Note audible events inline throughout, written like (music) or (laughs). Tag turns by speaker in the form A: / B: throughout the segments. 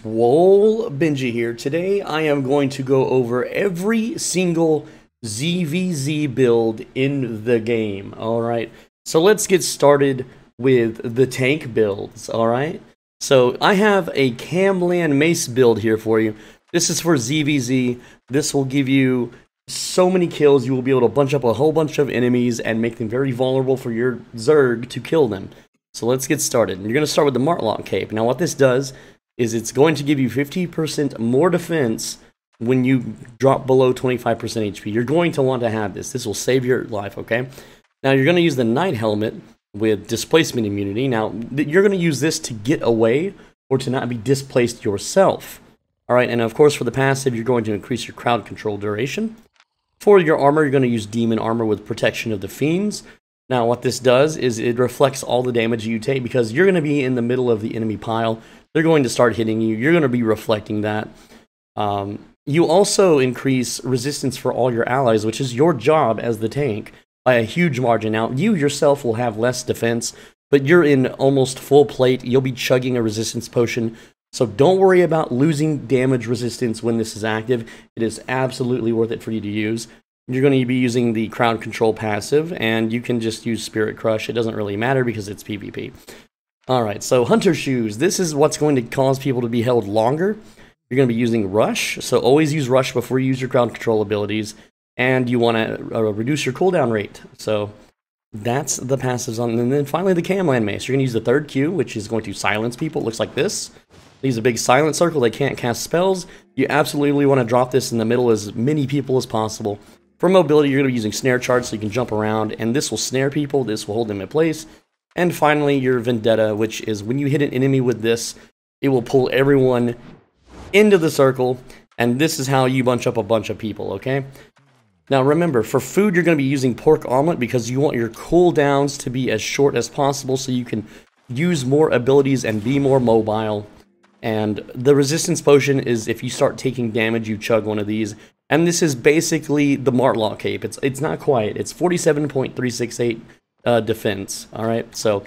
A: Swole Benji here. Today I am going to go over every single ZVZ build in the game. Alright, so let's get started with the tank builds. Alright, so I have a Camlann Mace build here for you. This is for ZVZ. This will give you so many kills. You will be able to bunch up a whole bunch of enemies and make them very vulnerable for your Zerg to kill them. So let's get started. You're going to start with the Martlock Cape. Now what this does is it's going to give you 50% more defense when you drop below 25% HP. You're going to want to have this. This will save your life, okay? Now you're going to use the Knight Helmet with displacement immunity. Now you're going to use this to get away or to not be displaced yourself. All right, and of course for the passive, you're going to increase your crowd control duration. For your armor, you're going to use Demon Armor with Protection of the Fiends. Now what this does is it reflects all the damage you take because you're going to be in the middle of the enemy pile they're going to start hitting you. You're going to be reflecting that. Um, you also increase resistance for all your allies, which is your job as the tank by a huge margin. Now, you yourself will have less defense, but you're in almost full plate. You'll be chugging a resistance potion. So don't worry about losing damage resistance when this is active. It is absolutely worth it for you to use. You're going to be using the crowd control passive, and you can just use Spirit Crush. It doesn't really matter because it's PvP. Alright, so Hunter Shoes. This is what's going to cause people to be held longer. You're going to be using Rush, so always use Rush before you use your crowd control abilities. And you want to uh, reduce your cooldown rate. So that's the passives on. And then finally the Camlann Mace. You're going to use the third Q, which is going to silence people. It looks like this. Leaves a big silent circle. They can't cast spells. You absolutely want to drop this in the middle as many people as possible. For mobility, you're going to be using snare charge so you can jump around, and this will snare people. This will hold them in place. And finally, your Vendetta, which is when you hit an enemy with this, it will pull everyone into the circle, and this is how you bunch up a bunch of people, okay? Now remember, for food, you're going to be using pork omelet because you want your cooldowns to be as short as possible so you can use more abilities and be more mobile. And the resistance potion is if you start taking damage, you chug one of these. And this is basically the Martlock cape. It's it's not quiet. It's 47.368 uh, defense. All right, so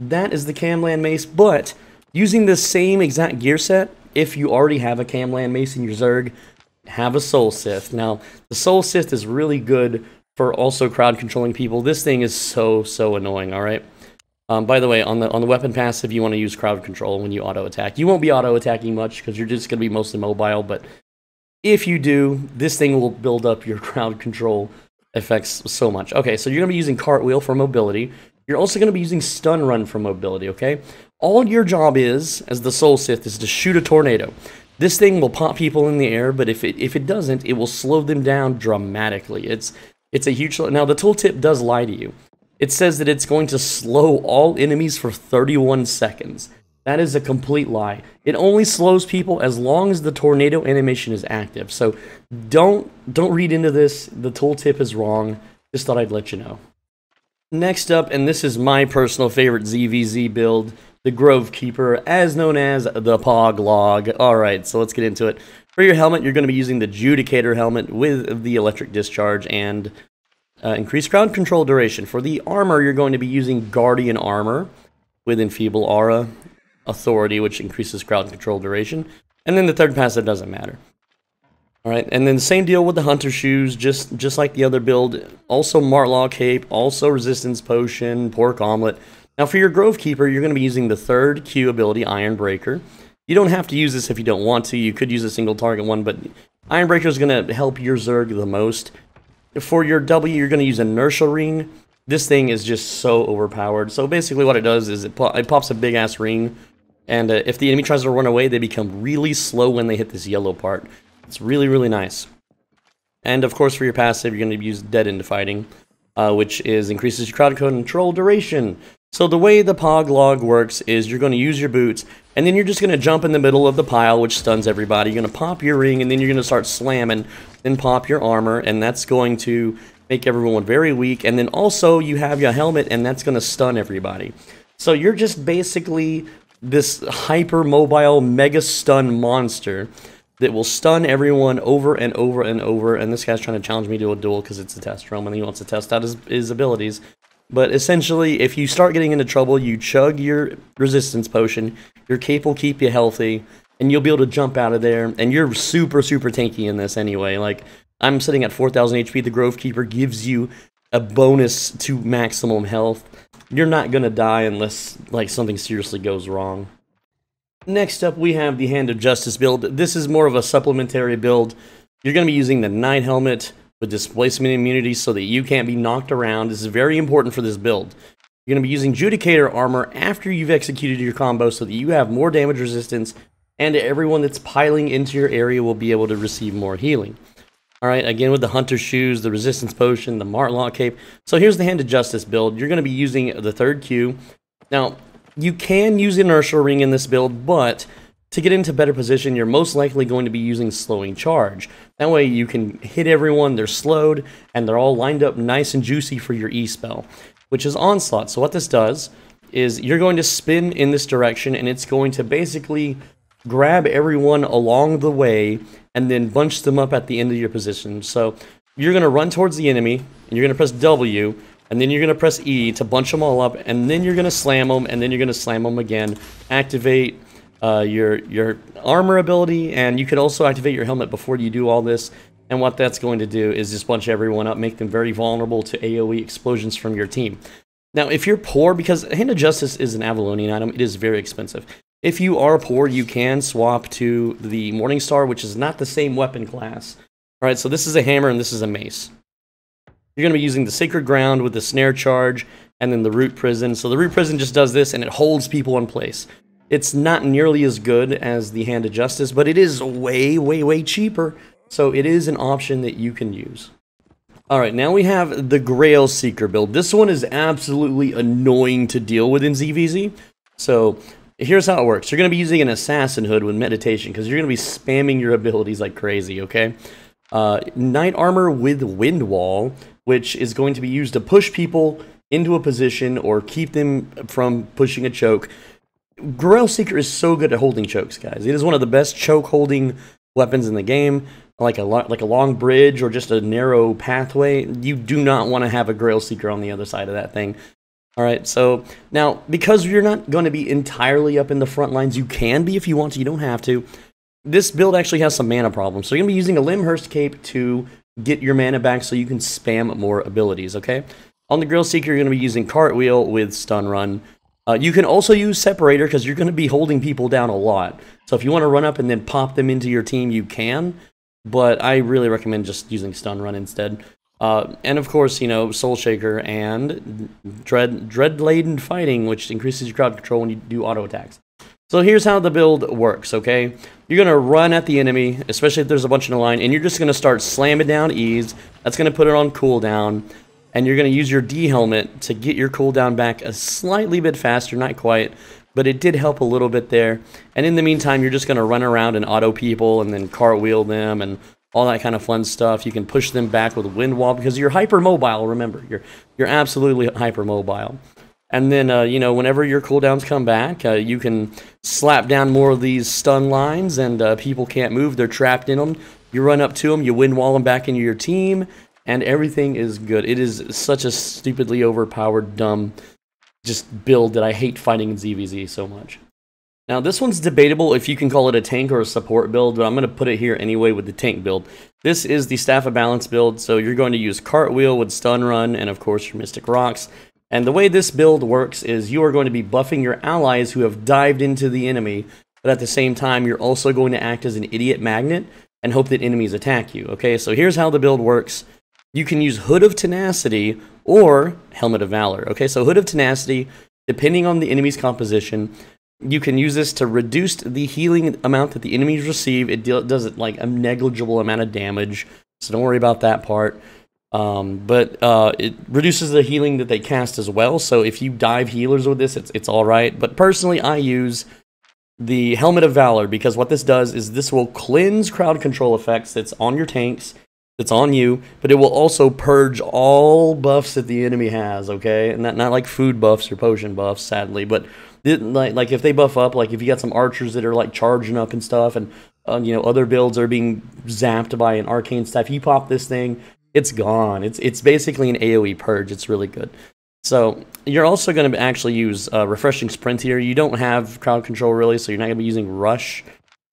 A: that is the Camlann Mace, but using the same exact gear set, if you already have a Camlann Mace in your Zerg, have a Soulscythe. Now, the Soulscythe is really good for also crowd controlling people. This thing is so, so annoying, all right? Um, by the way, on the on the weapon passive, you want to use crowd control when you auto attack. You won't be auto attacking much because you're just going to be mostly mobile, but if you do, this thing will build up your (laughs) crowd control effects so much. Okay, so you're going to be using Cartwheel for mobility. You're also going to be using Stun Run for mobility, okay? All your job is, as the Soulscythe, is to shoot a tornado. This thing will pop people in the air, but if it if it doesn't, it will slow them down dramatically. It's it's a huge... Now, the tooltip does lie to you. It says that it's going to slow all enemies for 31 seconds. That is a complete lie. It only slows people as long as the tornado animation is active. So don't don't read into this. The tooltip is wrong. Just thought I'd let you know. Next up, and this is my personal favorite ZVZ build, the Grove Keeper, as known as the Pog Log. Alright, so let's get into it. For your helmet, you're going to be using the Judicator helmet with the electric discharge and uh, increased crowd control duration. For the armor, you're going to be using Guardian Armor with Enfeeble Aura authority, which increases crowd control duration. And then the third pass passive doesn't matter. Alright, and then the same deal with the Hunter Shoes, just just like the other build. Also Martlock Cape, also Resistance Potion, Pork Omelet. Now for your Grove Keeper, you're going to be using the third Q ability, Iron Breaker. You don't have to use this if you don't want to. You could use a single target one, but Iron Breaker is going to help your Zerg the most. For your W, you're going to use Inertial Ring. This thing is just so overpowered. So basically what it does is it, it pops a big-ass ring and uh, if the enemy tries to run away, they become really slow when they hit this yellow part. It's really, really nice. And of course, for your passive, you're going to use Dread Laden Fighting, uh, which is increases your crowd control duration. So the way the Pog log works is you're going to use your boots, and then you're just going to jump in the middle of the pile, which stuns everybody. You're going to pop your ring, and then you're going to start slamming, then pop your armor, and that's going to make everyone very weak. And then also you have your helmet, and that's going to stun everybody. So you're just basically this hyper mobile mega stun monster that will stun everyone over and over and over. And this guy's trying to challenge me to a duel because it's a test room and he wants to test out his, his abilities. But essentially, if you start getting into trouble, you chug your resistance potion. Your cape will keep you healthy. and you'll be able to jump out of there. And you're super, super tanky in this anyway. Like, I'm sitting at 4,000 HP. The Grove Keeper gives you a bonus to maximum health. You're not going to die unless, like, something seriously goes wrong. Next up, we have the Hand of Justice build. This is more of a supplementary build. You're going to be using the Knight Helmet with displacement immunity so that you can't be knocked around. This is very important for this build. You're going to be using Judicator armor after you've executed your combo so that you have more damage resistance and everyone that's piling into your area will be able to receive more healing. Alright, again with the Hunter Shoes, the Resistance Potion, the Martlock Cape. So here's the Hand of Justice build. You're going to be using the third Q. Now, you can use Inertial Ring in this build, but to get into better position, you're most likely going to be using Slowing Charge. That way you can hit everyone, they're slowed, and they're all lined up nice and juicy for your E-spell, which is Onslaught. So what this does is you're going to spin in this direction, and it's going to basically grab everyone along the way and then bunch them up at the end of your position. So you're going to run towards the enemy, and you're going to press W, and then you're going to press E to bunch them all up, and then you're going to slam them, and then you're going to slam them again. Activate uh, your, your armor ability, and you could also activate your helmet before you do all this. And what that's going to do is just bunch everyone up, make them very vulnerable to AoE explosions from your team. Now, if you're poor, because Hand of Justice is an Avalonian item, it is very expensive. If you are poor, you can swap to the Morningstar, which is not the same weapon class. All right, so this is a hammer and this is a mace. You're going to be using the Sacred Ground with the Snare Charge and then the Root Prison. So the Root Prison just does this and it holds people in place. It's not nearly as good as the Hand of Justice, but it is way, way, way cheaper. So it is an option that you can use. Alright, now we have the Grail Seeker build. This one is absolutely annoying to deal with in ZVZ. So here's how it works. You're going to be using an assassin hood with meditation because you're going to be spamming your (laughs) abilities like crazy, okay? Uh, Knight armor with wind wall, which is going to be used to push people into a position or keep them from pushing a choke. Grail Seeker is so good at holding chokes, guys. It is one of the best choke holding weapons in the game. Like a like a long bridge or just a narrow pathway, you do not want to have a Grail Seeker on the other side of that thing. All right, so now because you're not going to be entirely up in the front lines, you can be if you want to, you don't have to. This build actually has some mana problems, so you're going to be using a Lymhurst Cape to get your mana back so you can spam more abilities, okay? On the Grail Seeker, you're going to be using Cartwheel with Stun Run. Uh, you can also use Separator because you're going to be holding people down a lot. So if you want to run up and then pop them into your team, you can. But I really recommend just using Stun Run instead. Uh, and of course, you know, Soul Shaker and Dread Dread Laden Fighting, which increases your crowd control when you do auto attacks. So here's how the build works, okay? You're to run at the enemy, especially if there's a bunch in a line, and you're just to start slamming down E's. That's to put it on cooldown. And you're to use your D helmet to get your cooldown back a slightly bit faster, not quite, but it did help a little bit there. And in the meantime, you're just to run around and auto people and then cartwheel them and all that kind of fun stuff. You can push them back with wind wall because you're hypermobile. Remember, you're you're absolutely hypermobile. And then uh, you know whenever your cooldowns come back, uh, you can slap down more of these stun lines, and uh, people can't move. They're trapped in them. You run up to them, you wind wall them back into your team, and everything is good. It is such a stupidly overpowered, dumb, just build that I hate fighting in ZVZ so much. Now this one's debatable if you can call it a tank or a support build, but I'm going to put it here anyway with the tank build. This is the Staff of Balance build, so you're going to use Cartwheel with Stun Run and of course your Mystic Rocks. And the way this build works is you are going to be buffing your allies who have dived into the enemy, but at the same time you're also going to act as an idiot magnet and hope that enemies attack you. Okay, so here's how the build works. You can use Hood of Tenacity or Helmet of Valor. Okay, so Hood of Tenacity, depending on the enemy's composition, you can use this to reduce the healing amount that the enemies receive. It does it like a negligible amount of damage, so don't worry about that part. Um, but uh, it reduces the healing that they cast as well. So if you dive healers with this, it's it's all right. But personally, I use the Helmet of Valor because what this does is this will cleanse crowd control effects that's on your tanks, that's on you, but it will also purge all buffs that the enemy has. Okay, and not not like food buffs or potion buffs, sadly, but like like if they buff up, like if you got some archers that are like charging up and stuff, and uh, you know other builds are being zapped by an arcane stuff, you pop this thing, it's gone. It's it's basically an AOE purge. It's really good. So you're also going to actually use uh, refreshing sprint here. You don't have crowd control really, so you're not going to be using rush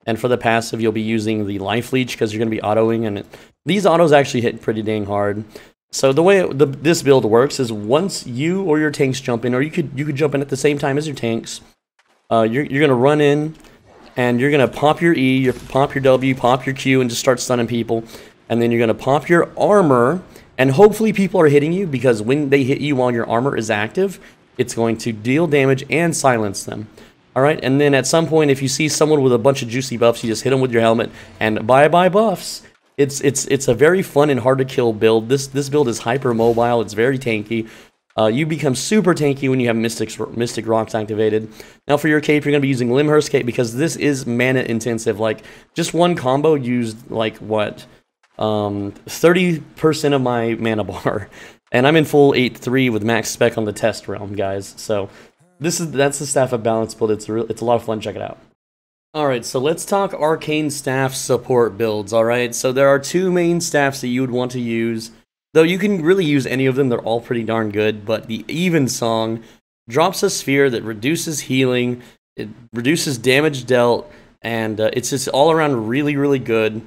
A: And for the passive, you'll be using the Life Leech because you're going to be autoing, and it, these autos actually hit pretty dang hard. So the way the, this build works is once you or your tanks jump in, or you could you could jump in at the same time as your tanks, uh, you're, you're going to run in, and you're going to pop your E, pop your W, pop your Q, and just start stunning people. And then you're going to pop your armor, and hopefully people are hitting you, because when they hit you while your armor is active, it's going to deal damage and silence them. Alright, and then at some point, if you see someone with a bunch of juicy buffs, you just hit them with your helmet, and bye-bye buffs. It's it's it's a very fun and hard to kill build. This this build is hyper mobile. It's very tanky. Uh, you become super tanky when you have Mystic, Mystic Rocks activated. Now for your cape, you're going to be using Lymhurst Cape because this is mana intensive. Like, just one combo used, like, what? 30% um, of my mana bar. (laughs) And I'm in full 8-3 with max spec on the test realm, guys. So this is that's the Staff of Balance build. It's real, it's a lot of fun. Check it out. Alright, so let's talk Arcane Staff support builds, alright? So there are two main staffs that you would want to use. Though you can really use any of them, they're all pretty darn good, but the Evensong drops a sphere that reduces healing, it reduces damage dealt, and uh, it's just all around really, really good.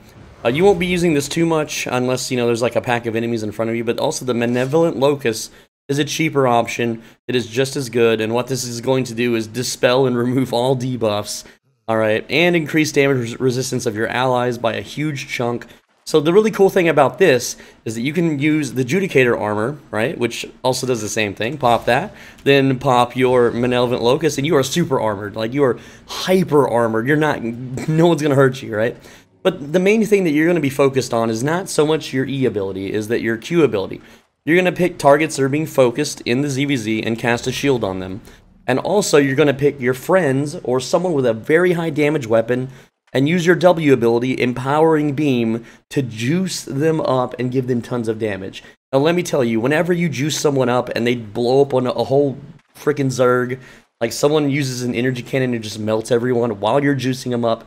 A: Uh, you won't be using this too much unless, you know, there's like a pack of enemies in front of you, but also the Malevolent Locust is a cheaper option. It is just as good, and what this is going to do is dispel and (laughs) remove all debuffs, alright, and increase damage resistance of your allies by a huge chunk, so the really cool thing about this is that you can use the Judicator armor, right, which also does the same thing. Pop that, then pop your Malevolent Locust, and you are super armored. Like, you are hyper armored. You're not, no one's going to hurt you, right? But the main thing that you're going to be focused on is not so much your E ability, is that your Q ability. You're going to pick targets that are being focused in the ZVZ and cast a shield on them. And also, you're going to pick your friends or someone with a very high damage weapon and use your W ability, Empowering Beam, to juice them up and give them tons of damage. Now, let me tell you, whenever you juice someone up and they blow up on a, whole freaking Zerg, like someone uses an energy cannon and just melts everyone while you're juicing them up,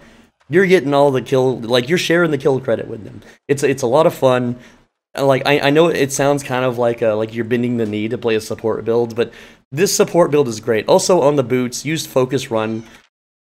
A: you're getting all the kill, like you're sharing the kill credit with them. It's it's a lot of fun. Like I, I know it sounds kind of like a, like you're bending the knee to play a support build, but this support build is great. Also on the boots, use focus run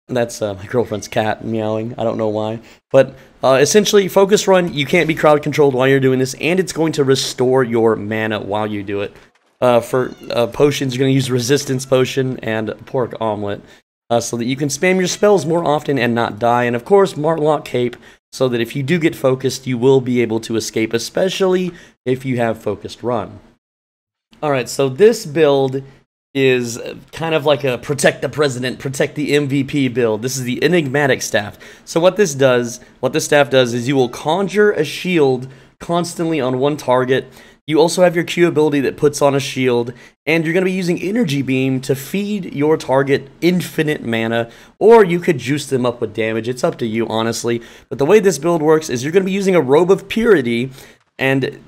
A: that's uh, my girlfriend's cat meowing. I don't know why. But uh, essentially, focus run, you can't be crowd controlled while you're doing this, and it's going to restore your mana while you do it. Uh, for uh, potions, you're going to use resistance potion and pork omelet uh, so that you can spam your spells more often and not die. And of course, Martlock Cape so that if you do get focused, you will be able to escape, especially if you have focused run. Alright, so this build is kind of like a protect the president, protect the MVP build. This is the enigmatic staff. So what this does, what this staff does is you will conjure a shield constantly on one target. You also have your Q ability that puts on a shield, and you're going to be using Energy Beam to feed your target infinite mana, or you could juice them up with damage. It's up to you, honestly. But the way this build works is you're going to be using a Robe of Purity, and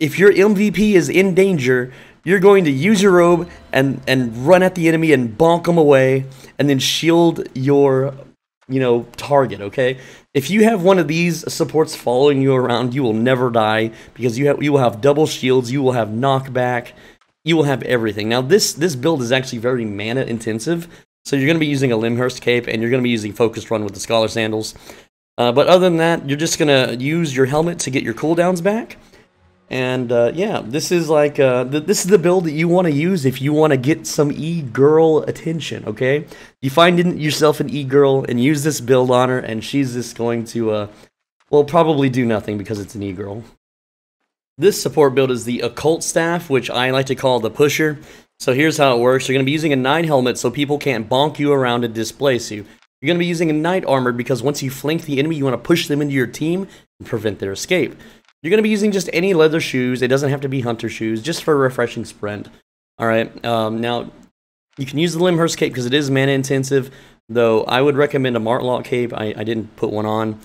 A: if your MVP is in danger, you're going to use your robe and and run at the enemy and bonk them away, and then shield your you know target. Okay, if you have one of these supports following you around, you will never die because you have you will have double shields, you will have knockback, you will have everything. Now this this build is actually very mana intensive, so you're going to be using a Lymhurst cape and you're going to be using focused run with the Scholar Sandals. Uh, but other than that, you're just going to use your helmet to get your cooldowns back. And uh, yeah, this is like uh, th this is the build that you want to use if you want to get some e-girl attention. Okay, you find yourself an e-girl and use this build on her, and she's just going to uh, well probably do nothing because it's an e-girl. This support build is the occult staff, which I like to call the pusher. So here's how it works: you're going to be using a knight helmet so people can't bonk you around and displace you. You're going to be using a knight armor because once you flank the enemy, you want to push them into your team and prevent their escape. You're going to be using just any leather shoes. It doesn't have to be hunter shoes, just for a refreshing sprint. All right. Um, now, you can use the Lymhurst cape because it is mana intensive, though I would recommend a Martlock cape. I, I didn't put one on.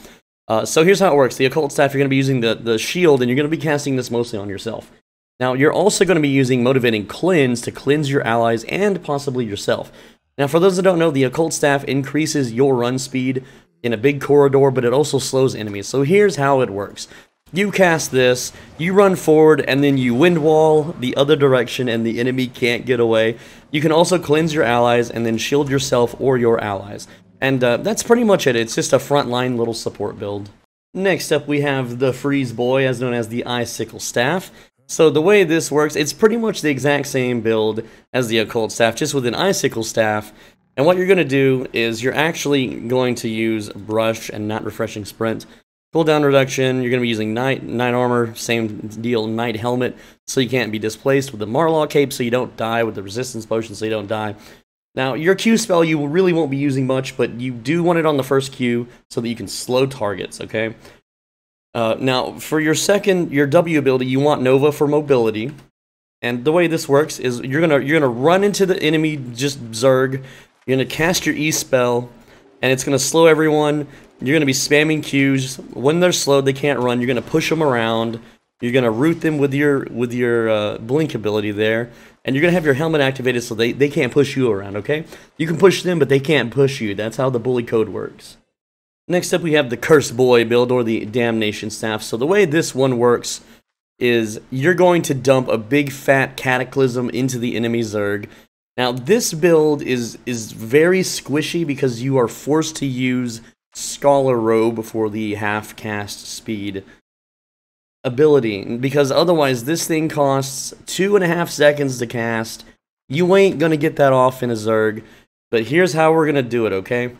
A: Uh, so here's how it works. The occult staff, you're going to be using the, the shield, and you're going to be casting this mostly on yourself. Now, you're also going to be using Motivating Cleanse to cleanse your allies and possibly yourself. Now, for those that don't know, the occult staff increases your run speed in a big corridor, but it also slows enemies. So here's how it works. You cast this, you run forward, and then you wind wall the other direction and the enemy can't get away. You can also cleanse your allies and then shield yourself or your allies. And uh, that's pretty much it. It's just a frontline little support build. Next up, we have the Freeze Boy, as known as the Icicle Staff. So the way this works, it's pretty much the exact same build as the Occult Staff, just with an Icicle Staff. And what you're going to do is you're actually going to use Brush and not Refreshing Sprint. Cooldown reduction, you're going to be using knight, Night Armor, same deal, knight Helmet, so you can't be displaced with the Martlock Cape, so you don't die, with the Resistance Potion, so you don't die. Now, your Q spell you really won't be using much, but you do want it on the first Q so that you can slow targets, okay? Uh, now, for your second, your W ability, you want Nova for mobility. And the way this works is you're gonna you're gonna run into the enemy just Zerg. You're gonna cast your E spell, and it's gonna slow everyone. You're gonna be spamming Qs. When they're slowed, they can't run. You're gonna push them around. You're gonna root them with your with your uh, blink ability there, and you're gonna have your helmet activated so they they can't push you around. Okay, you can push them, but they can't push you. That's how the bully code works. Next up, we have the Curse Boy build or the Damnation Staff. So the way this one works is you're going to dump a big fat Cataclysm into the enemy Zerg. Now this build is is very squishy because you are forced to use Scholar Robe for the half cast speed ability because otherwise this thing costs two and a half seconds to cast. You ain't gonna get that off in a Zerg, but here's how we're gonna do it, okay?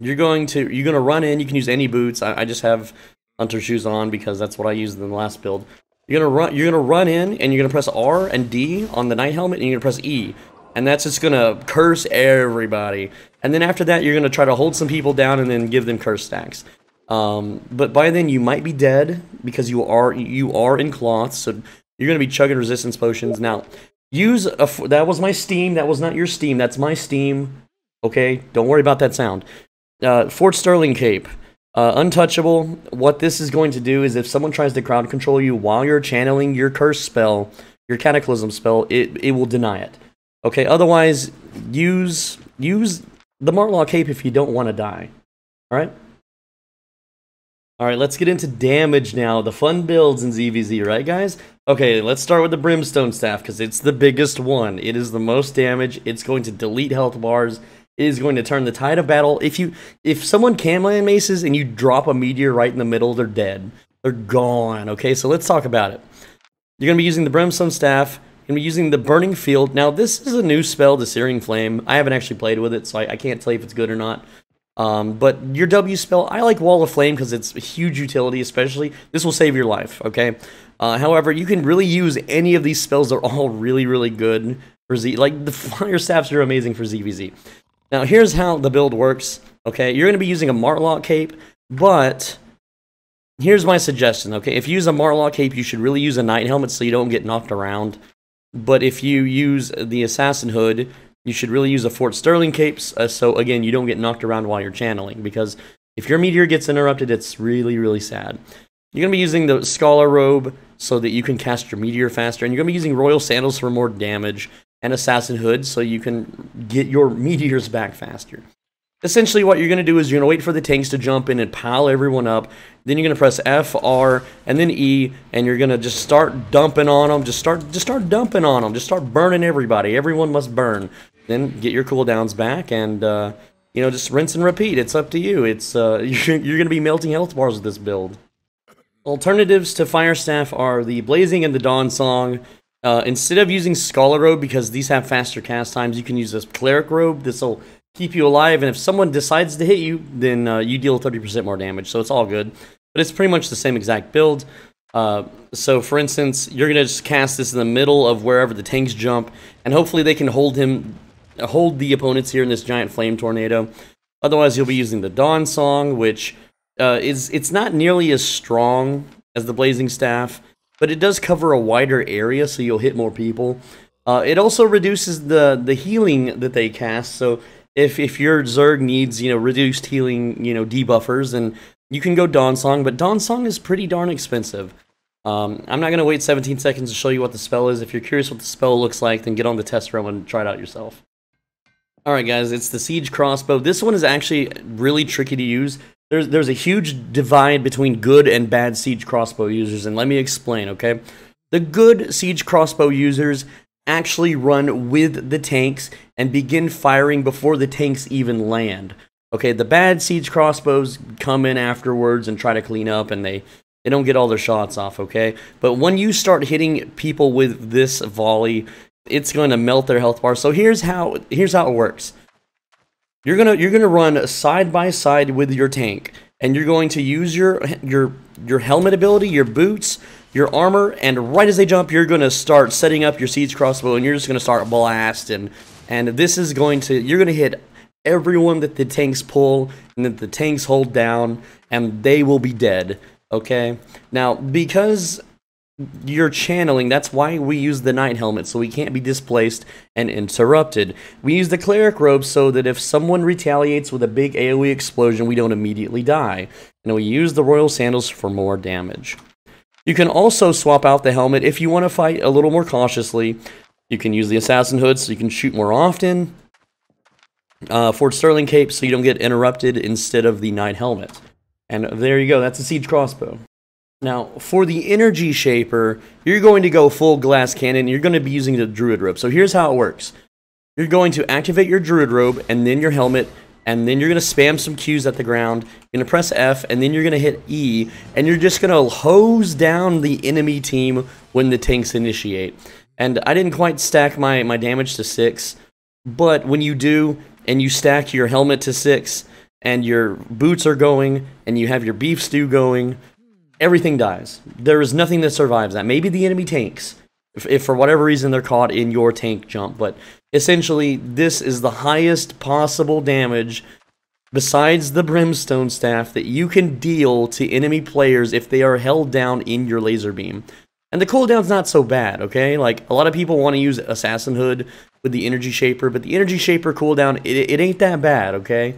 A: You're going to you're gonna run in. You can use any boots. I, I just have hunter shoes on because that's what I used in the last build. You're gonna run. You're gonna run in, and you're gonna press R and D on the knight helmet, and you're gonna press E, and that's just gonna curse everybody. And then after that, you're gonna try to hold some people down and then give them curse stacks. Um, but by then you might be dead because you are you are in cloth, so you're gonna be chugging resistance potions. Now, use a that was my steam. That was not your steam. That's my steam. Okay, don't worry about that sound. Uh, Fort Sterling Cape. Uh, untouchable. What this is going to do is if someone tries to crowd control you while you're channeling your curse spell, your cataclysm spell, it, it will deny it. Okay, otherwise, use use the Martlock Cape if you don't want to die. Alright? Alright, let's get into damage now. The fun builds in ZVZ, right guys? Okay, let's start with the Brimstone Staff, because it's the biggest one. It is the most damage. It's going to delete health bars is going to turn the tide of battle. If you if someone can land maces and you drop a meteor right in the middle, they're dead. They're gone. Okay, so let's talk about it. You're going to be using the Brimstone Staff. Going to be using the Burning Field. Now, this is a new spell, the Searing Flame. I haven't actually played with it, so I, I can't tell you if it's good or not. Um, but your W spell, I like Wall of Flame because it's a huge utility, especially. This will save your life, okay? Uh, however, you can really use any of these spells. They're all really, really good for Z. Like, the (laughs) Fire Staffs are amazing for ZVZ. Now, here's how the build works. Okay, you're going to be using a Martlock cape, but here's my suggestion. Okay, if you use a Martlock cape, you should really use a Knight helmet so you don't get knocked around. But if you use the Assassin hood, you should really use a Fort Sterling Capes, uh, so, again, you don't get knocked around while you're channeling. Because if your meteor gets interrupted, it's really, really sad. You're going to be using the Scholar Robe so that you can cast your meteor faster. And you're going to be using Royal Sandals for more damage and Assassin Hood so you can get your meteors back faster. Essentially, what you're going to do is you're going to wait for the tanks to jump in and pile everyone up. Then you're going to press F, R, and then E, and you're going to just start dumping on them. Just start, just start dumping on them. Just start burning everybody. Everyone must burn. Then get your cooldowns back, and uh, you know, just rinse and repeat. It's up to you. It's uh, (laughs) you're, going to be melting health bars with this build. Alternatives to Fire Staff are the Blazing and the Dawn Song. Uh, instead of using Scholar Robe, because these have faster cast times, you can use this Cleric Robe. This will keep you alive, and if someone decides to hit you, then uh, you deal 30% more damage, so it's all good. But it's pretty much the same exact build. Uh, so, for instance, you're going to just cast this in the middle of wherever the tanks jump, and hopefully they can hold him, hold the opponents here in this giant flame tornado. Otherwise, you'll be using the Dawn Song, which uh, is it's not nearly as strong as the Blazing Staff, but it does cover a wider area, so you'll hit more people. Uh, it also reduces the the healing that they cast. So if if your Zerg needs you know reduced healing you know debuffers, then you can go Dawn Song. But Dawn Song is pretty darn expensive. Um, I'm not gonna wait 17 seconds to show you what the spell is. If you're curious what the spell looks like, then get on the test room and try it out yourself. Alright guys, it's the Siege Crossbow. This one is actually really tricky to use there's there's a huge divide between good and bad siege crossbow users, and let me explain, okay? The good siege crossbow users actually run with the tanks and begin firing before the tanks even land. Okay, the bad siege crossbows come in afterwards and try to clean up, and they they don't get all their shots off. Okay, but when you start hitting people with this volley, it's going to melt their health bar. So here's how here's how it works. You're gonna you're gonna run side by side with your tank, and you're going to use your your your helmet ability, your boots, your armor, and right as they jump, you're gonna start setting up your siege crossbow, and you're just gonna start blasting. And this is going to you're gonna hit everyone that the tanks pull and that the tanks hold down, and they will be dead. Okay. Now because you're channeling. That's why we use the knight helmet, so we can't be displaced and interrupted. We use the cleric robe so that if someone retaliates with a big AoE explosion, we don't immediately die. And we use the royal sandals for more damage. You can also swap out the helmet if you want to fight a little more cautiously. You can use the assassin hood so you can shoot more often. Uh, Fort Sterling cape so you don't get interrupted instead of the knight helmet. And there you go, that's a siege crossbow. Now, for the energy shaper, you're going to go full glass cannon. You're going to be using the druid robe. So here's how it works. You're going to activate your druid robe and then your helmet, and then you're going to spam some Qs at the ground. You're going to press F, and then you're going to hit E, and you're just going to hose down the enemy team when the tanks initiate. And I didn't quite stack my, my damage to 6, but when you do, and you stack your helmet to 6, and your boots are going, and you have your beef stew going, everything dies. There is nothing that survives that. Maybe the enemy tanks, if, if, for whatever reason they're caught in your tank jump, but essentially this is the highest possible damage besides the brimstone staff that you can deal to enemy players if they are held down in your laser beam. And the cooldown's not so bad, okay? Like, a lot of people want to use Assassin Hood with the Energy Shaper, but the Energy Shaper cooldown, it, it ain't that bad, okay?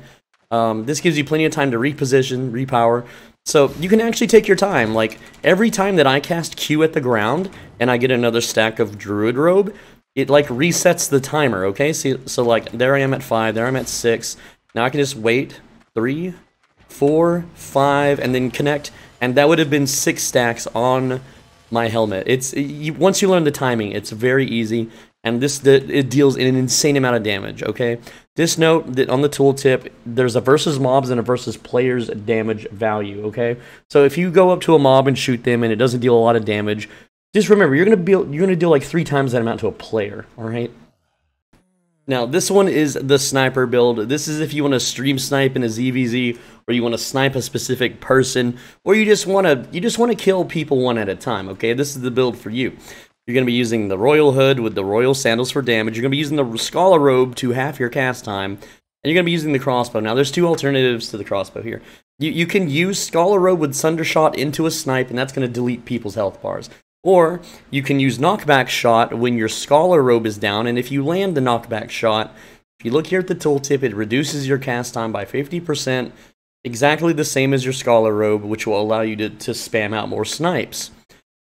A: Um, this gives you plenty of time to reposition, repower, so you can actually take your time. Like every time that I cast Q at the ground and I get another stack of Druid Robe, it like resets the timer, okay? So, so like there I am at five, there I'm at six. Now I can just wait three, four, five, and then connect. And that would have been six stacks on my helmet. It's you, Once you learn the timing, it's very easy. And this it deals an insane amount of damage, okay? Just note that on the tooltip, there's a versus mobs and a versus players damage value, okay? So if you go up to a mob and shoot them and it doesn't deal a lot of damage, just remember you're gonna be you're gonna deal like three times that amount to a player, alright? Now this one is the sniper build. This is if you want to stream snipe in a ZVZ or you want to snipe a specific person or you just want to you just want to kill people one at a time, okay? This is the build for you. You're going to be using the Royal Hood with the Royal Sandals for damage. You're going to be using the Scholar Robe to half your cast time. And you're going to be using the crossbow. Now, there's two alternatives to the crossbow here. You, you can use Scholar Robe with Sundershot into a snipe, and that's going to delete people's health bars. Or you can use Knockback Shot when your Scholar Robe is down, and if you land the Knockback Shot, if you look here at the tooltip, it reduces your cast time by 50%, exactly the same as your Scholar Robe, which will allow you to, to spam out more snipes.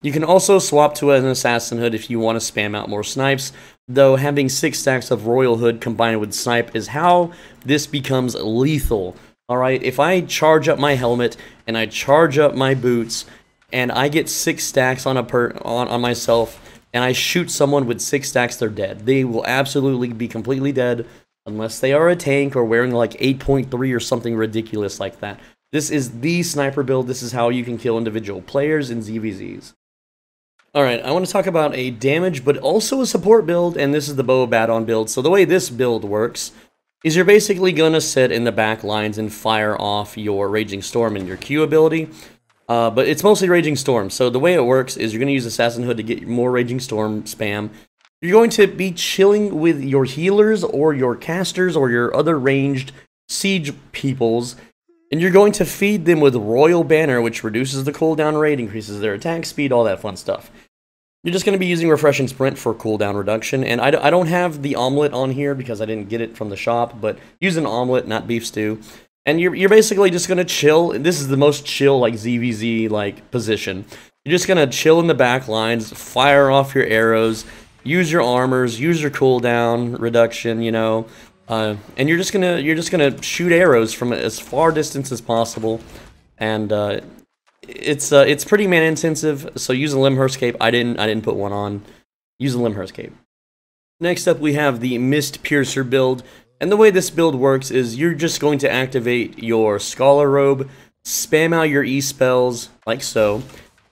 A: You can also swap to an Assassin Hood if you want to spam out more snipes, though having 6 stacks of Royal Hood combined with Snipe is how this becomes lethal. Alright, if I charge up my helmet, and I charge up my boots, and I get 6 stacks on, a per on, on myself, and I shoot someone with 6 stacks, they're dead. They will absolutely be completely dead, unless they are a tank or wearing like 8.3 or something ridiculous like that. This is the sniper build. This is how you can kill individual players in ZVZs. Alright, I want to talk about a damage, but also a support build, and this is the Bow of Badon build. So the way this build works is you're basically going to sit in the back lines and fire off your Raging Storm and your Q ability. Uh, but it's mostly Raging Storm. So the way it works is you're going to use Assassin Hood to get more Raging Storm spam. You're going to be chilling with your healers or your casters or your other ranged siege peoples. And you're going to feed them with Royal Banner, which reduces the cooldown rate, increases their attack speed, all that fun stuff. You're just going to be using Refreshing Sprint for cooldown reduction, and I, I don't have the omelet on here because I didn't get it from the shop, but use an omelet, not beef stew. And you're, you're basically just going to chill. This is the most chill, like, ZVZ, like, position. You're just going to chill in the back lines, fire off your arrows, use your armors, use your cooldown reduction, you know, uh, and you're just gonna you're just gonna shoot arrows from as far distance as possible, and uh, it's uh, it's pretty man intensive. So use a Lymhurst cape. I didn't I didn't put one on. Use a Lymhurst cape. Next up, we have the Mist Piercer build, And the way this build works is you're just going to activate your Scholar Robe, spam out your E-spells, like so.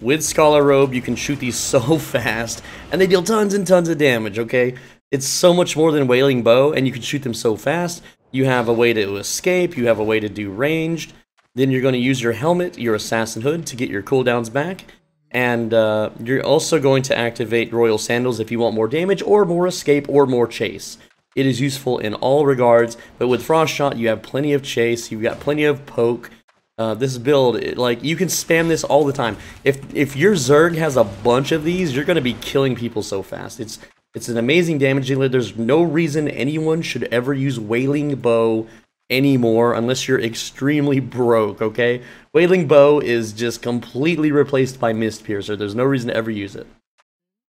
A: With Scholar Robe, you can shoot these (laughs) so fast, and they deal tons and tons of damage, okay? It's so much more than Wailing Bow, and you can shoot them so fast. You have a way to escape, you have a way to do ranged. Then you're going to use your helmet, your Assassin Hood, to get your cooldowns back. And uh, you're also going to activate Royal Sandals if you want more damage, or more escape, or more chase. It is useful in all regards, but with Frost Shot, you have plenty of chase, you've got plenty of poke. Uh, this build, it, like, you can spam this all the time. If if your Zerg has a bunch of these, you're going to be killing people so fast. It's it's an amazing damage dealer. There's no reason anyone should ever use Wailing Bow anymore unless you're extremely broke, okay? Wailing Bow is just completely replaced by Mist Piercer. There's no reason to ever use it.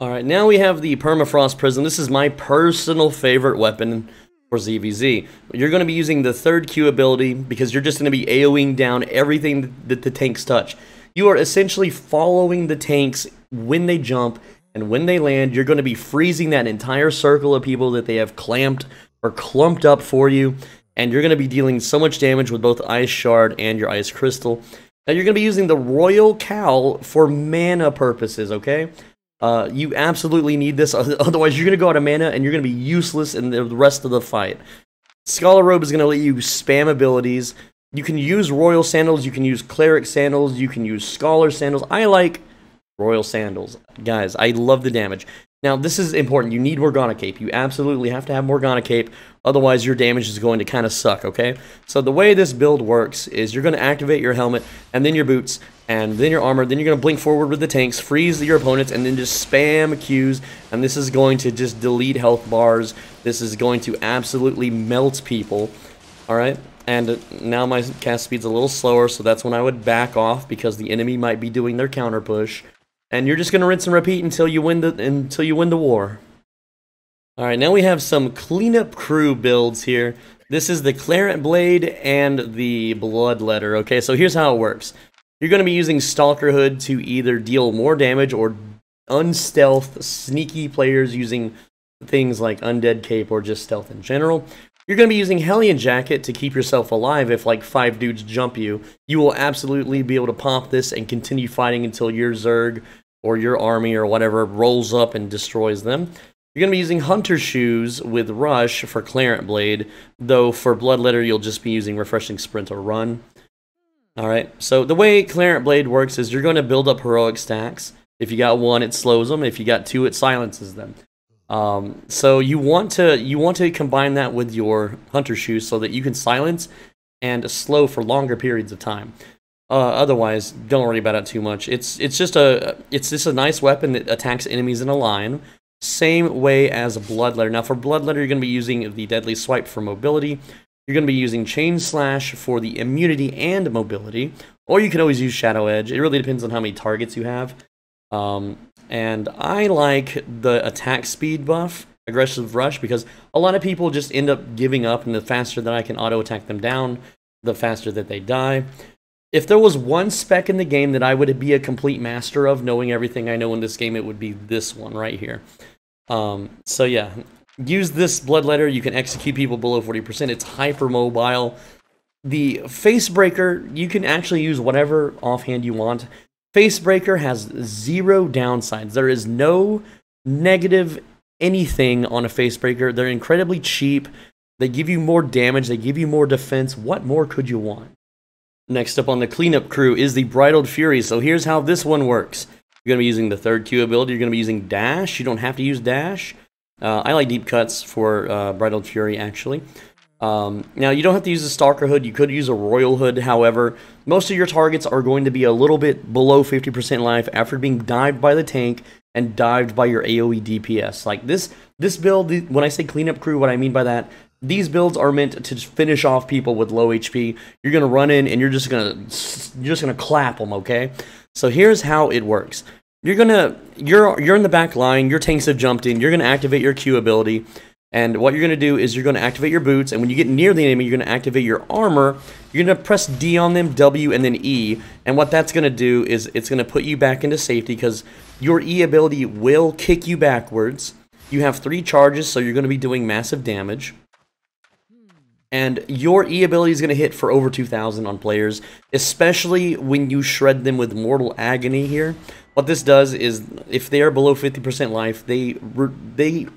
A: Alright, now we have the Permafrost Prism. This is my personal favorite weapon for ZVZ. You're going to be using the third Q ability because you're just going to be AoEing down everything that the tanks touch. You are essentially following the tanks when they jump and when they land, you're going to be freezing that entire circle of people that they have clamped or clumped up for you. And you're going to be dealing so much damage with both Ice Shard and your Ice Crystal. Now, you're going to be using the Royal Cowl for mana purposes, okay? Uh, you absolutely need this, (laughs) otherwise you're going to go out of mana and you're going to be useless in the rest of the fight. Scholar Robe is going to let you spam abilities. You can use Royal Sandals, you can use Cleric Sandals, you can use Scholar Sandals. I like Royal Sandals. Guys, I love the damage. Now, this is important. You need Morgana Cape. You absolutely have to have Morgana Cape, otherwise your damage is going to kind of suck, okay? So the way this build works is you're going to activate your helmet, and then your boots, and then your armor, then you're going to blink forward with the tanks, freeze your opponents, and then just spam Qs, and this is going to just delete health bars. This is going to absolutely melt people, alright? And now my cast speed's a little slower, so that's when I would back off, because the enemy might be doing their counter push and you're just going to rinse and repeat until you win the until you win the war. All right, now we have some cleanup crew builds here. This is the Clarent Blade and the Bloodletter. Okay, so here's how it works. You're going to be using Stalker Hood to either deal more damage or unstealth sneaky players using things like Undead Cape or just stealth in general. You're going to be using Hellion Jacket to keep yourself alive if like five dudes jump you. You will absolutely be able to pop this and continue fighting until your Zerg or your army or whatever rolls up and destroys them. You're going to be using Hunter Shoes with Rush for Clarent Blade, though for Bloodletter you'll just be using Refreshing Sprint or Run. Alright, so the way Clarent Blade works is you're going to build up heroic stacks. If you got one, it slows them. If you got two, it silences them. Um, so you want to you want to combine that with your Hunter Shoes so that you can silence and slow for longer periods of time. Uh, otherwise, don't worry about it too much. It's it's just a it's just a nice weapon that attacks enemies in a line, same way as Bloodletter. Now for Bloodletter, you're going to be using the Deadly Swipe for mobility. You're going to be using Chain Slash for the immunity and mobility, or you can always use Shadow Edge. It really depends on how many targets you have. Um, and I like the attack speed buff, Aggressive Rush, because a lot of people just end up giving up, and the faster that I can auto attack them down, the faster that they die if there was one spec in the game that I would be a complete master of, knowing everything I know in this game, it would be this one right here. Um, so yeah, use this Bloodletter. You can execute people below 40%. It's hyper mobile. The Facebreaker, you can actually use whatever offhand you want. Facebreaker has zero downsides. There is no negative anything on a Facebreaker. They're incredibly cheap. They give you more damage. They give you more defense. What more could you want? Next up on the cleanup crew is the Bridled Fury. So here's how this one works. You're going to be using the third Q ability. You're going to be using Dash. You don't have to use Dash. Uh, I like deep cuts for uh, Bridled Fury, actually. Um, now, you don't have to use a Stalker Hood. You could use a Royal Hood, however. Most of your targets are going to be a little bit below 50% life after being dived by the tank and dived by your AoE DPS. Like this, this build, when I say cleanup crew, what I mean by that these builds are meant to finish off people with low HP. You're gonna run in and you're just gonna you're just gonna clap them, okay? So here's how it works. You're gonna you're you're in the back line. Your tanks have jumped in. You're gonna activate your Q ability, and what you're gonna do is you're gonna activate your boots. And when you get near the enemy, you're gonna activate your armor. You're gonna press D on them, W, and then E. And what that's gonna do is it's gonna put you back into safety because your E ability will kick you backwards. You have three charges, so you're gonna be doing massive damage. And your E ability is going to hit for over 2,000 on players, especially when you shred them with Mortal Agony here. What this does is, if they are below 50% life, they they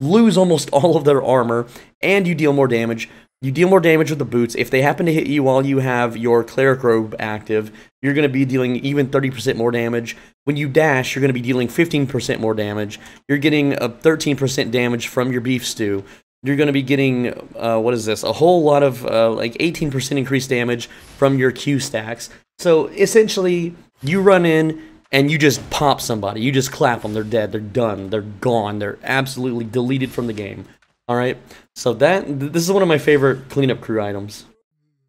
A: lose almost all of their armor, and you deal more damage. You deal more damage with the boots. If they happen to hit you while you have your cleric robe active, you're going to be dealing even 30% more damage. When you dash, you're going to be dealing 15% more damage. You're getting uh, a 13% damage from your beef stew. You're going to be getting, uh, what is this, a whole lot of, uh, like 18% increased damage from your Q stacks. So essentially, you run in, and you just pop somebody. You just clap them. They're dead. They're done. They're gone. They're absolutely deleted from the game. All right. So that this is one of my favorite cleanup crew items.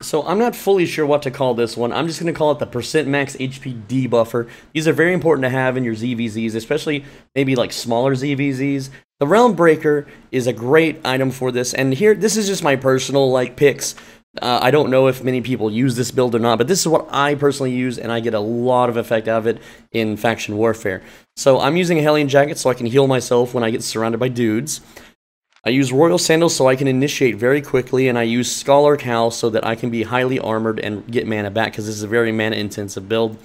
A: So I'm not fully sure what to call this one. I'm just going to call it the percent max HP debuffer. These are very important to have in your ZVZs, especially maybe like smaller ZVZs. The Realm Breaker is a great item for this, and here this is just my personal like picks. Uh, I don't know if many people use this build or not, but this is what I personally use, and I get a lot of effect out of it in faction warfare. So I'm using a Hellion Jacket so I can heal myself when I get surrounded by dudes. I use Royal Sandals so I can initiate very quickly, and I use Scholar Cowl so that I can be highly armored and get mana back, because this is a very mana-intensive build.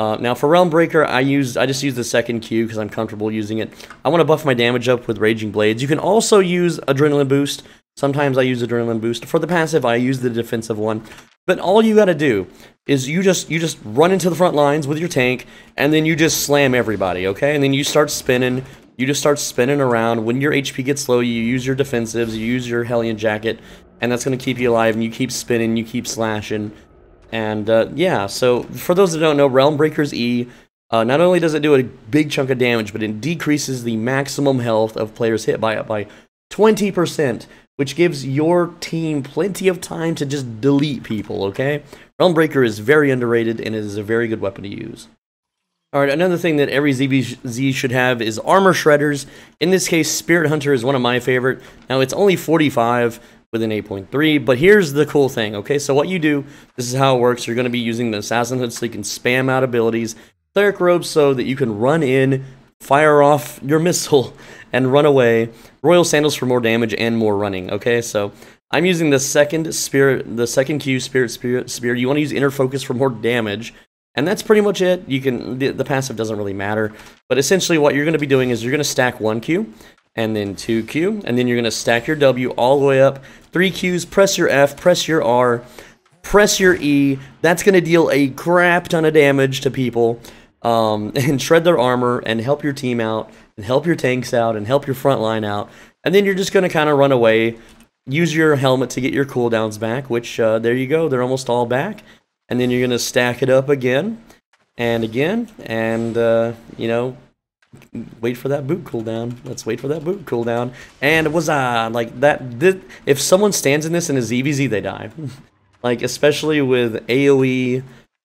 A: Uh, now for Realm Breaker, I use I just use the second Q because I'm comfortable using it. I want to buff my damage up with Raging Blades. You can also use Adrenaline Boost Sometimes I use Adrenaline Boost. For the passive, I use the defensive one. But all you gotta do is you just you just run into the front lines with your tank, and then you just slam everybody, okay? And then you start spinning. You just start spinning around. When your HP gets low, you use your defensives, you use your Hellion Jacket, and that's gonna keep you alive. And you keep spinning, you keep slashing, and uh, yeah. So for those that don't know, Realm Breaker's E. Uh, not only does it do a big chunk of damage, but it decreases the maximum health of players hit by it by 20%, which gives your team plenty of time to just delete people, okay? Realm Breaker is very underrated and it is a very good weapon to use. Alright, another thing that every ZVZ should have is armor shredders. In this case, Spirit Hunter is one of my favorite. Now, it's only 45 with an 8.3, but here's the cool thing, okay? So what you do, this is how it works. You're going to be using the Assassin Hood so you can spam out abilities. Cleric Robes so that you can run in, fire off your (laughs) missile, and run away. Royal Sandals for more damage and more running. Okay, so I'm using the second spirit, the second Q spirit spirit spear. You want to use inner focus for more damage, and that's pretty much it. You can the, the passive doesn't really matter, but essentially what you're going to be doing is you're going to stack one Q, and then two Q, and then you're going to stack your W all the way up. Three Qs. Press your F. Press your R. Press your E. That's going to deal a crap ton of damage to people, um, (laughs) and shred their armor and help your team out and help your tanks out and help your front line out. And then you're just going to kind of run away, use your helmet to get your cooldowns back, which uh, there you go, they're almost all back. And then you're going to stack it up again and again and, uh, you know, wait for that boot cooldown. Let's wait for that boot cooldown. And it was uh, like that. This, if someone stands in this in a ZVZ, they die. (laughs) like especially with AOE.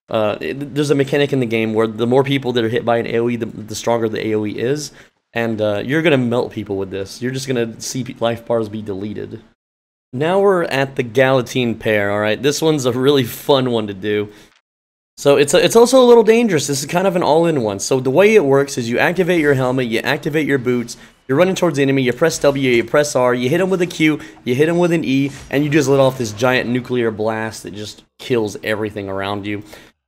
A: Uh, it, there's a mechanic in the game where the more people that are hit by an AOE, the, the stronger the AOE is. And uh, you're going to melt people with this. You're just going to see life bars be deleted. Now we're at the Galatine pair, alright? This one's a really (laughs) fun one to do. So it's, a, it's also a little dangerous. This is kind of an all-in one. So the way it works is you activate your helmet, you activate your boots, you're running towards the enemy, you press W, you press R, you hit him with a Q, you hit him with an E, and you just let off this giant nuclear blast that just kills everything around you.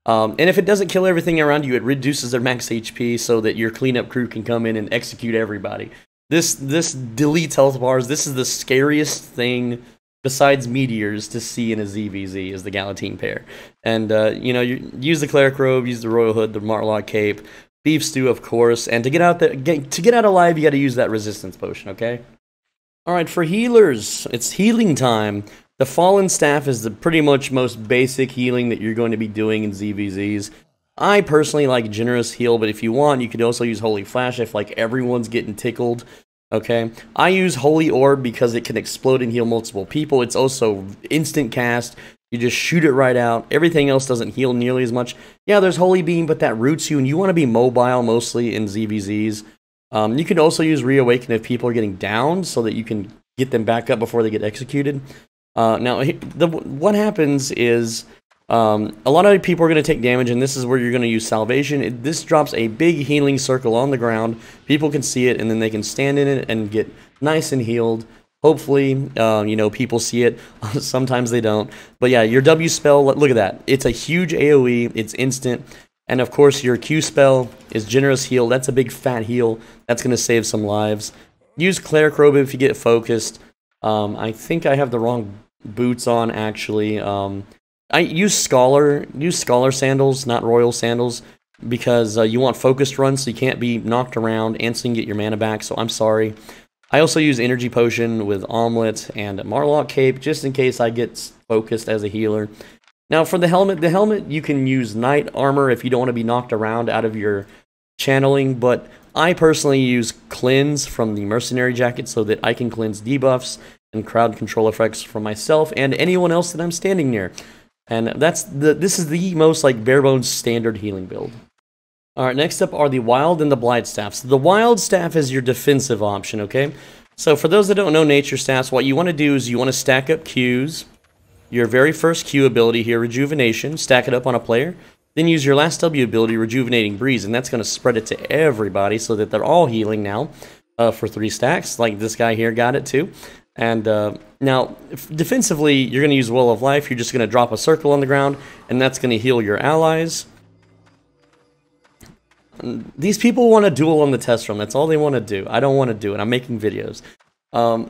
A: Um, and if it doesn't kill everything around you, it reduces their max HP so that your cleanup crew can come in and execute everybody. This this deletes health bars. This is the scariest thing besides meteors to see in a ZVZ is the Galatine pair. And uh, you know, you use the cleric robe, use the royal hood, the Martlock cape, beef stew, of course. And to get out the get, to get out alive, you got to use that resistance potion. Okay. All right, for healers, it's healing time. The Fallen Staff is the pretty much most basic healing that you're going to be doing in ZVZs. I personally like Generous Heal, but if you want, you could also use Holy Flash if like everyone's getting tickled. Okay, I use Holy Orb because it can explode and heal multiple people. It's also instant cast. You just shoot it right out. Everything else doesn't heal nearly as much. Yeah, there's Holy Beam, but that roots you, and you want to be mobile mostly in ZVZs. Um, you can also use Reawaken if people are getting downed so that you can get them back up before they get executed. Uh, now, the, what happens is um, a lot of people are going to take damage, and this is where you're going to use Salvation. It, this drops a big healing circle on the ground. People can see it, and then they can stand in it and get nice and healed. Hopefully, uh, you know, people see it. (laughs) Sometimes they don't. But yeah, your W spell, look at that. It's a huge AoE. It's instant. And of course, your Q spell is Generous Heal. That's a big fat heal. That's going to save some lives. Use Cleric Robe if you get focused. Um, I think I have the wrong boots on, actually. Um, I use Scholar, use Scholar sandals, not Royal sandals, because uh, you want focused runs, so you can't be knocked around and so you can get your mana back, so I'm sorry. I also use Energy Potion with Omelette and Martlock Cape, just in case I get focused as a healer. Now for the helmet, the helmet you can use Knight Armor if you don't want to be knocked around out of your channeling, but I personally use Cleanse from the Mercenary Jacket so that I can cleanse debuffs and crowd control effects for myself and anyone else that I'm standing near. And that's the this is the most like bare bones standard healing build. Alright, next up are the Wild and the Blight Staffs. The Wild Staff is your defensive option, okay? So for those that don't know Nature Staffs, what you want to do is you want to stack up Qs, your very first Q ability here, Rejuvenation, stack it up on a player, then use your last W ability, Rejuvenating Breeze, and that's going to spread it to everybody so that they're all healing now uh, for three stacks, like this guy here got it too. And uh, now, defensively, you're going to use Will of Life. You're just going to drop a circle on the ground, and that's going to heal your allies. These people want to duel on the test room. That's all they want to do. I don't want to do it. I'm making videos. Um,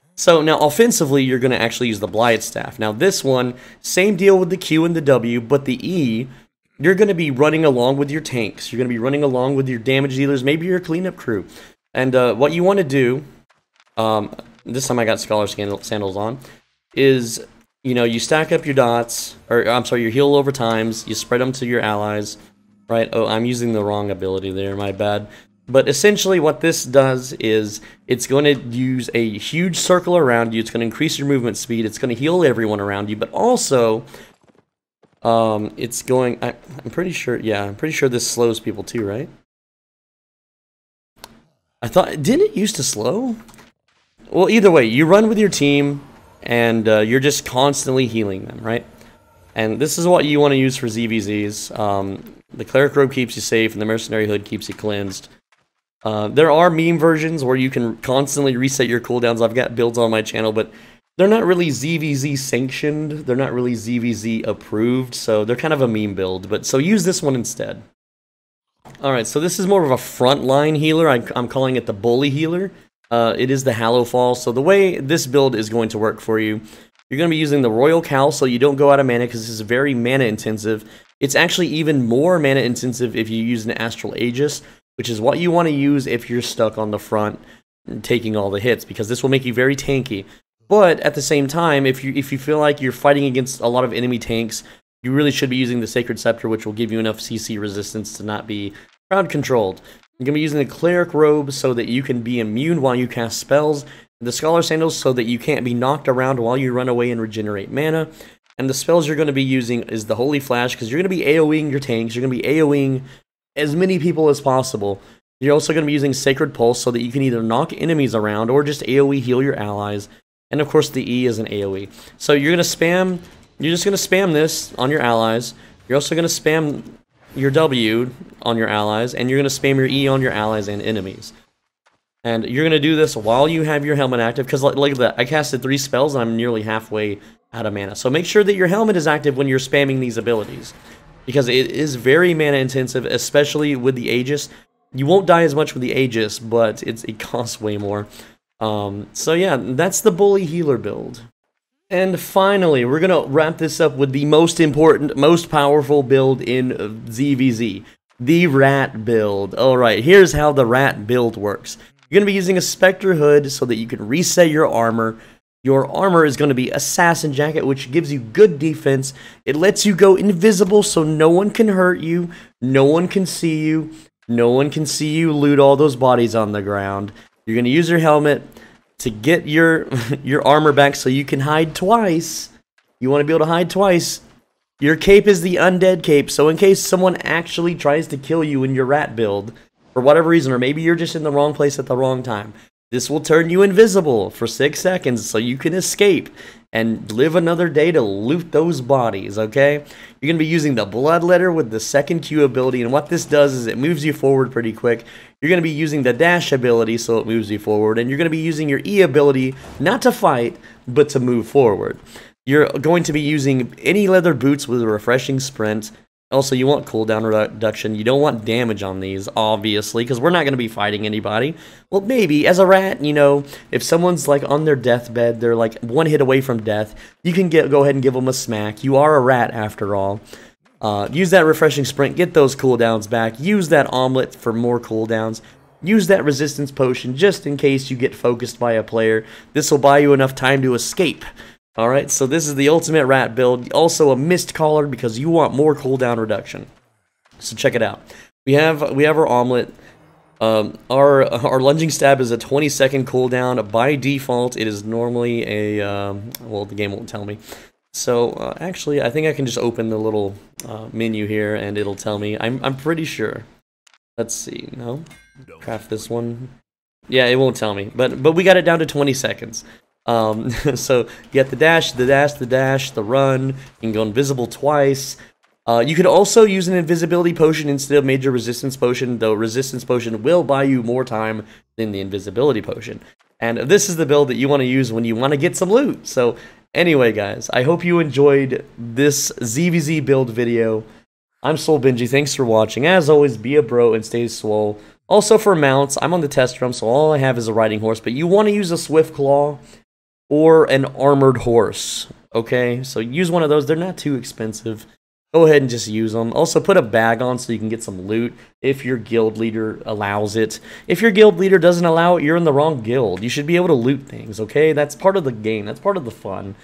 A: (laughs) so now, offensively, you're going to actually use the Blight Staff. Now, this one, same deal with the Q and the W, but the E, you're going to be running along with your tanks. You're going to be running along with your damage dealers, maybe your cleanup crew. And uh, what you want to do, um, this time I got Scholar Sandals on, is, you know, you stack up your dots, or I'm sorry, your heal over times, you spread them to your allies, right? Oh, I'm using the wrong ability there, my bad. But essentially what this does is it's going to use a huge circle around you. It's going to increase your movement speed. It's going to heal everyone around you. But also, um, it's going... I, I'm pretty sure... Yeah, I'm pretty sure this slows people too, right? I thought... Didn't it used to slow? Well, either way, you run with your team, and uh, you're just constantly healing them, right? And this is what you want to use for ZVZs. Um, the Cleric Robe keeps you safe, and the Mercenary Hood keeps you cleansed. Uh, there are meme versions where you can constantly reset your cooldowns. I've got builds on my channel, but they're not really ZVZ sanctioned. They're not really ZVZ approved, so they're kind of a meme build. But so use this one instead. All right, so this is more of a frontline healer. I, am calling it the bully healer. Uh, it is the Hallow Fall. So the way this build is going to work for you, you're going to be using the Royal Cowl so you don't go out of mana because this is very mana intensive. It's actually even more mana intensive if you use an Astral Aegis, which is what you want to use if you're stuck on the front taking all the hits, because this will make you very tanky. But at the same time, if you if you feel like you're fighting against a lot of enemy tanks, you really should be using the Sacred Scepter, which will give you enough CC resistance to not be crowd controlled. You're going to be using the Cleric Robe so that you can be immune while you cast spells, the Scholar Sandals so that you can't be knocked around while you run away and regenerate mana, and the spells you're going to be using is the Holy Flash, because you're going to be AoEing your tanks, you're going to be AoEing as many people as possible. You're also going to be using Sacred Pulse so that you can either knock enemies around or just AoE heal your allies. And of course the E is an AoE. So you're going to spam, you're just going to spam this on your allies. You're also going to spam your W on your allies, and you're going to spam your E on your allies and enemies. And you're going to do this while you have your helmet active, because like, like that, I casted three spells and I'm nearly halfway out of mana. So make sure that your helmet is active when you're spamming these abilities. Because it is very mana intensive, especially with the Aegis. You won't die as much with the Aegis, but it costs way more. Um, so yeah, that's the Bully Healer build. And finally, we're going to wrap this up with the most important, most powerful build in uh, ZVZ. The Rat build. Alright, here's how the Rat build works. You're going to be using a Spectre Hood so that you can reset your armor your armor is going to be Assassin Jacket, which gives you good defense. It lets you go invisible so no one can hurt you, no one can see you, no one can see you loot all those bodies on the ground. You're going to use your helmet to get your (laughs) your armor back so you can hide twice. You want to be able to hide twice. Your cape is the undead cape, so in case someone actually tries to kill you in your rat build, for whatever reason, or maybe you're just in the wrong place at the wrong time, This will turn you invisible for six seconds so you can escape and live another day to loot those bodies, okay? You're going to be using the Bloodletter with the second Q ability, and what this does is it moves you forward pretty quick. You're going to be using the Dash ability so it moves you forward, and you're going to be using your E ability not to fight, but to move forward. You're going to be using any leather boots with a refreshing sprint, also, you want cooldown reduction. You don't want damage on these, obviously, because we're not going to be fighting anybody. Well, maybe. As a rat, you know, if someone's, like, on their deathbed, they're, like, one hit away from death, you can get go ahead and give them a smack. You are a rat, after all. Uh, use that refreshing sprint, get those cooldowns back. Use that omelet for more cooldowns. Use that resistance potion just in case you get focused by a player. This will buy you enough time to escape. Alright, so this is the ultimate rat build. Also a Mistcaller because you want more cooldown reduction. So check it out. We have we have our omelet. Um, our (laughs) our lunging stab is a 20 second cooldown. By default, it is normally a um, well, the game won't tell me. So uh, actually, I think I can just open the little uh, menu here and it'll tell me. I'm I'm pretty sure. Let's see. No, craft this one. Yeah, it won't tell me, but but we got it down to 20 seconds. Um, (laughs) so you got the dash, the dash, the dash, the run. You can go invisible twice. Uh, you could also use an invisibility potion instead of major resistance potion, though resistance potion will buy you more time than the invisibility potion. And this is the build that you want to use when you want to get some loot. So anyway, guys, I hope you enjoyed this ZVZ build video. I'm SwoleBenji. Thanks for watching. As always, be a bro and stay swole. Also for mounts, I'm on the test drum, so all I have is a riding horse, but you want to use a swift claw or an armored horse. Okay, so use one of those. They're not too expensive. Go ahead and just use them. Also, put a bag on so you can get some loot if your guild leader allows it. If your guild leader doesn't allow it, you're in the wrong guild. You should be able to loot things, okay? That's part of the game. That's part of the fun.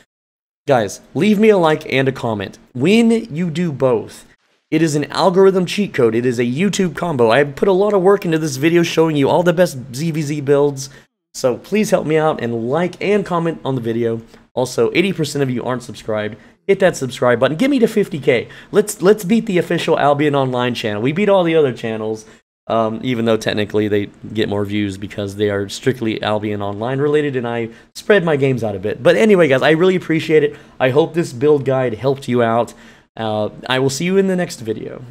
A: Guys, leave me a like and a comment. When you do both, it is an algorithm cheat code. It is a YouTube combo. I put a lot of work into this video showing you all the best ZVZ builds. So please help me out and like and comment on the video. Also, 80% of you aren't subscribed. Hit that subscribe button. Get me to 50k. Let's let's beat the official Albion Online channel. We beat all the other channels, um, even though technically they get more views because they are strictly Albion Online related, and I spread my games out a bit. But anyway, guys, I really appreciate it. I hope this build guide helped you out. Uh, I will see you in the next video.